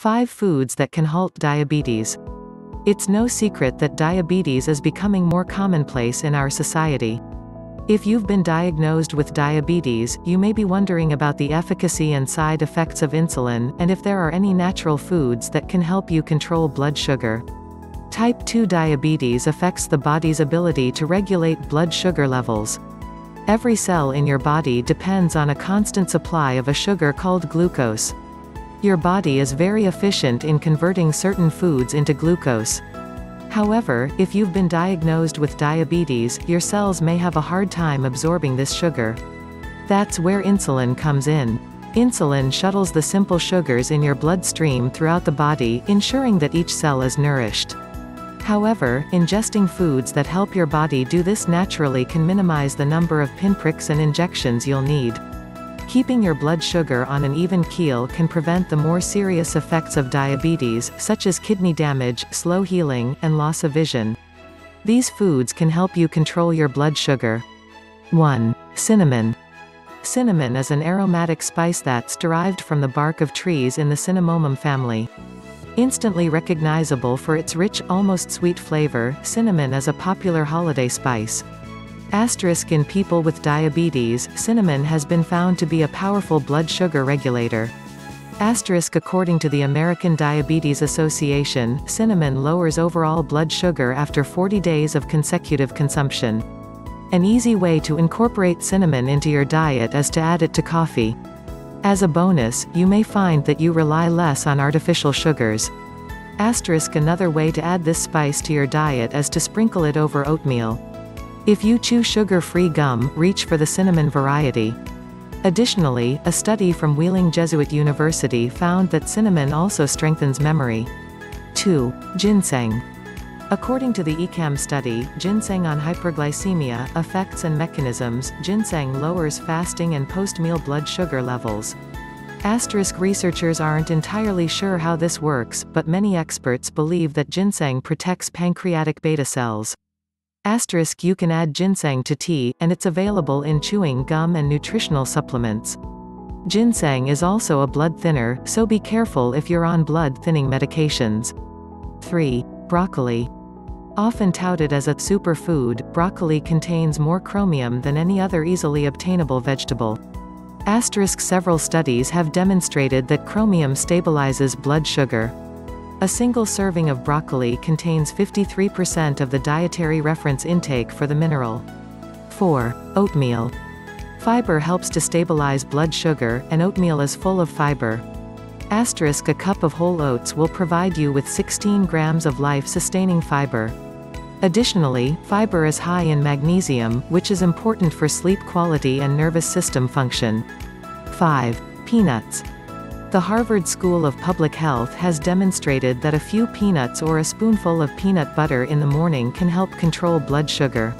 5 foods that can halt diabetes. It's no secret that diabetes is becoming more commonplace in our society. If you've been diagnosed with diabetes, you may be wondering about the efficacy and side effects of insulin, and if there are any natural foods that can help you control blood sugar. Type 2 diabetes affects the body's ability to regulate blood sugar levels. Every cell in your body depends on a constant supply of a sugar called glucose. Your body is very efficient in converting certain foods into glucose. However, if you've been diagnosed with diabetes, your cells may have a hard time absorbing this sugar. That's where insulin comes in. Insulin shuttles the simple sugars in your bloodstream throughout the body, ensuring that each cell is nourished. However, ingesting foods that help your body do this naturally can minimize the number of pinpricks and injections you'll need. Keeping your blood sugar on an even keel can prevent the more serious effects of diabetes, such as kidney damage, slow healing, and loss of vision. These foods can help you control your blood sugar. 1. Cinnamon. Cinnamon is an aromatic spice that's derived from the bark of trees in the cinnamomum family. Instantly recognizable for its rich, almost sweet flavor, cinnamon is a popular holiday spice. Asterisk in people with diabetes, cinnamon has been found to be a powerful blood sugar regulator. Asterisk according to the American Diabetes Association, cinnamon lowers overall blood sugar after 40 days of consecutive consumption. An easy way to incorporate cinnamon into your diet is to add it to coffee. As a bonus, you may find that you rely less on artificial sugars. Asterisk another way to add this spice to your diet is to sprinkle it over oatmeal. If you chew sugar-free gum, reach for the cinnamon variety. Additionally, a study from Wheeling Jesuit University found that cinnamon also strengthens memory. 2. Ginseng. According to the ECAM study, ginseng on hyperglycemia, effects and mechanisms, ginseng lowers fasting and post-meal blood sugar levels. Asterisk researchers aren't entirely sure how this works, but many experts believe that ginseng protects pancreatic beta cells. Asterisk you can add ginseng to tea, and it's available in chewing gum and nutritional supplements. Ginseng is also a blood thinner, so be careful if you're on blood thinning medications. 3. Broccoli. Often touted as a superfood, broccoli contains more chromium than any other easily obtainable vegetable. Asterisk several studies have demonstrated that chromium stabilizes blood sugar. A single serving of broccoli contains 53% of the dietary reference intake for the mineral. 4. Oatmeal. Fiber helps to stabilize blood sugar, and oatmeal is full of fiber. Asterisk a cup of whole oats will provide you with 16 grams of life-sustaining fiber. Additionally, fiber is high in magnesium, which is important for sleep quality and nervous system function. 5. Peanuts. The Harvard School of Public Health has demonstrated that a few peanuts or a spoonful of peanut butter in the morning can help control blood sugar.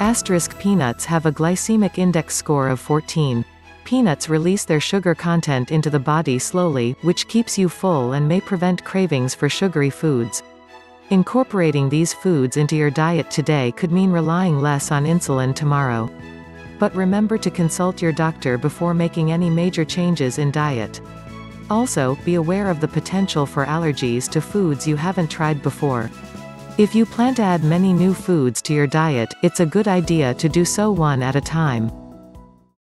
Asterisk peanuts have a glycemic index score of 14. Peanuts release their sugar content into the body slowly, which keeps you full and may prevent cravings for sugary foods. Incorporating these foods into your diet today could mean relying less on insulin tomorrow. But remember to consult your doctor before making any major changes in diet. Also, be aware of the potential for allergies to foods you haven't tried before. If you plan to add many new foods to your diet, it's a good idea to do so one at a time.